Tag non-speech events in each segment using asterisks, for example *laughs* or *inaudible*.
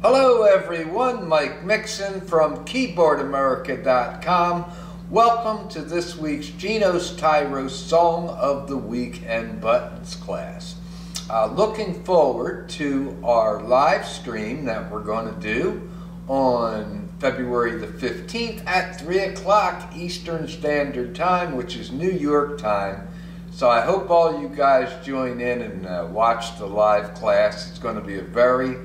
Hello everyone, Mike Mixon from KeyboardAmerica.com. Welcome to this week's Genos Tyros Song of the Week and Buttons class. Uh, looking forward to our live stream that we're going to do on February the 15th at 3 o'clock Eastern Standard Time, which is New York time. So I hope all you guys join in and uh, watch the live class. It's going to be a very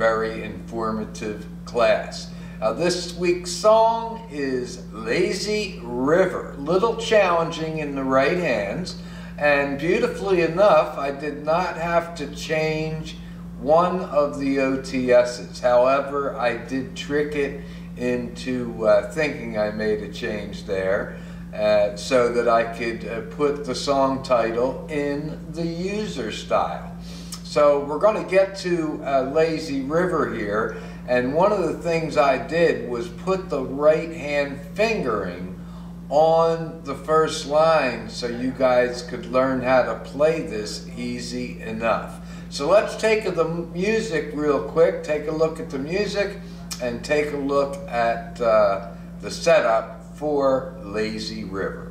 very informative class. Now, this week's song is Lazy River, little challenging in the right hands, and beautifully enough, I did not have to change one of the OTSs. However, I did trick it into uh, thinking I made a change there uh, so that I could uh, put the song title in the user style. So we're going to get to Lazy River here, and one of the things I did was put the right hand fingering on the first line so you guys could learn how to play this easy enough. So let's take the music real quick, take a look at the music, and take a look at uh, the setup for Lazy River.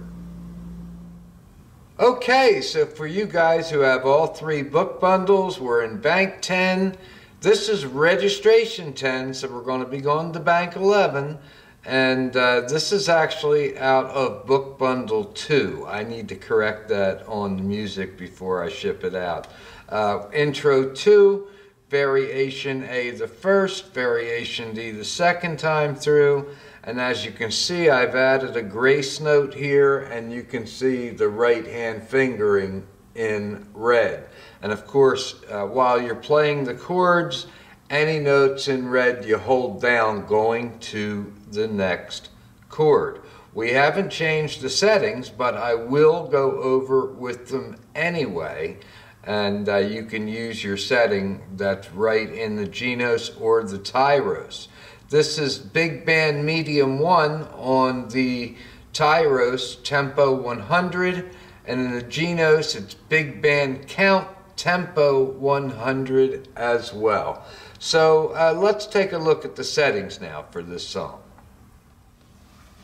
Okay, so for you guys who have all three book bundles, we're in Bank 10. This is Registration 10, so we're going to be going to Bank 11. And uh, this is actually out of Book Bundle 2. I need to correct that on the music before I ship it out. Uh, intro 2, Variation A the first, Variation D the second time through, and as you can see, I've added a grace note here, and you can see the right hand fingering in red. And of course, uh, while you're playing the chords, any notes in red you hold down going to the next chord. We haven't changed the settings, but I will go over with them anyway. And uh, you can use your setting that's right in the Genos or the Tyros. This is Big Band Medium 1 on the Tyros Tempo 100 and in the Genos it's Big Band Count Tempo 100 as well. So uh, let's take a look at the settings now for this song.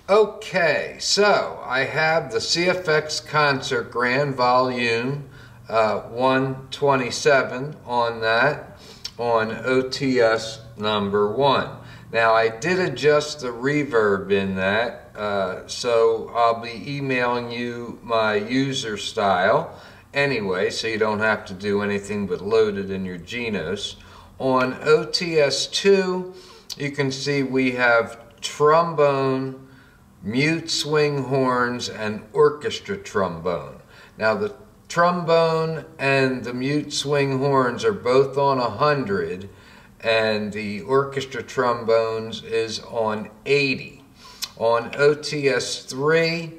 Okay, so I have the CFX Concert Grand Volume uh, 127 on that on OTS number 1. Now I did adjust the reverb in that, uh, so I'll be emailing you my user style anyway, so you don't have to do anything but load it in your Genos. On OTS2, you can see we have trombone, mute swing horns, and orchestra trombone. Now the trombone and the mute swing horns are both on 100, and the orchestra trombones is on 80. On OTS 3,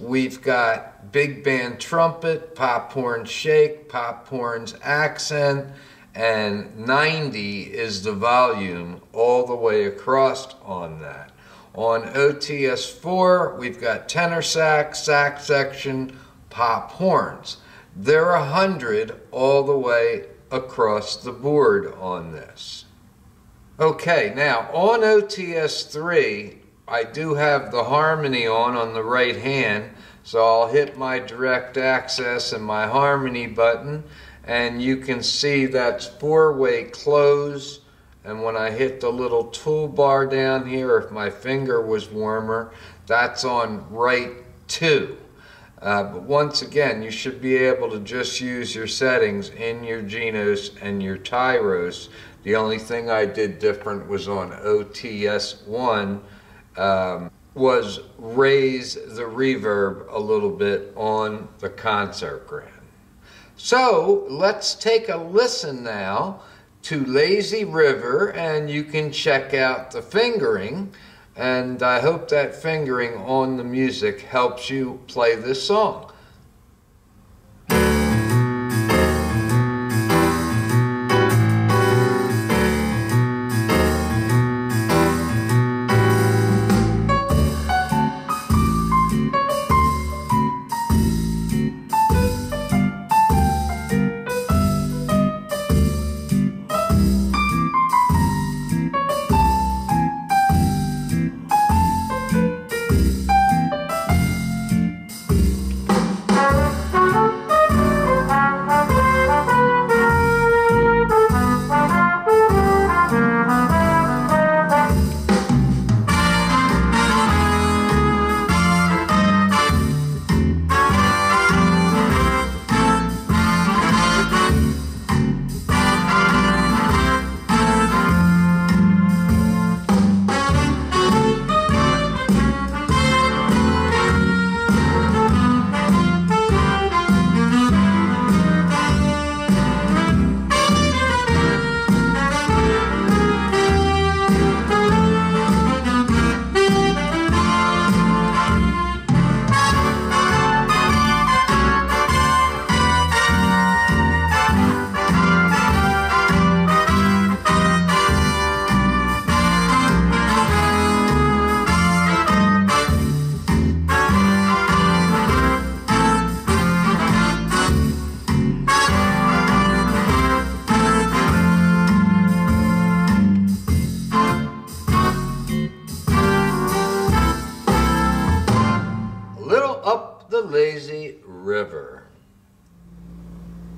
we've got big band trumpet, pop horn shake, pop horns accent, and 90 is the volume all the way across on that. On OTS 4, we've got tenor sax, sax section, pop horns. They're 100 all the way across the board on this. Okay, now on OTS3, I do have the harmony on on the right hand, so I'll hit my direct access and my harmony button, and you can see that's four-way close, and when I hit the little toolbar down here, if my finger was warmer, that's on right two. Uh, but once again, you should be able to just use your settings in your Genos and your Tyros the only thing I did different was on OTS1 um, was raise the reverb a little bit on the concert grand. So let's take a listen now to Lazy River and you can check out the fingering and I hope that fingering on the music helps you play this song. up the lazy river.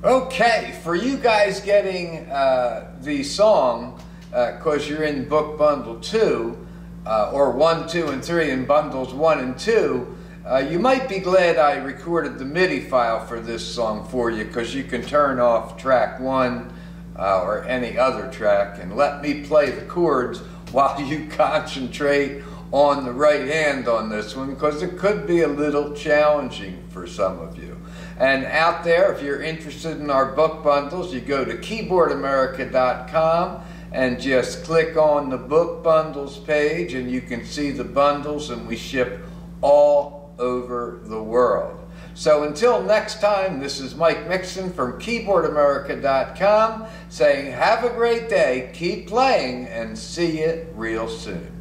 Okay, for you guys getting uh, the song, because uh, you're in book bundle two, uh, or one, two, and three in bundles one and two, uh, you might be glad I recorded the MIDI file for this song for you, because you can turn off track one uh, or any other track and let me play the chords *laughs* while you concentrate on the right hand on this one, because it could be a little challenging for some of you. And out there, if you're interested in our book bundles, you go to keyboardamerica.com and just click on the book bundles page and you can see the bundles and we ship all over the world. So until next time, this is Mike Mixon from keyboardamerica.com saying have a great day, keep playing, and see you real soon.